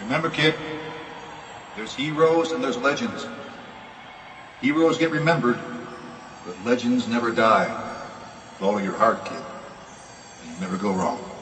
Remember, kid, there's heroes and there's legends. Heroes get remembered, but legends never die. Follow your heart, kid, and you never go wrong.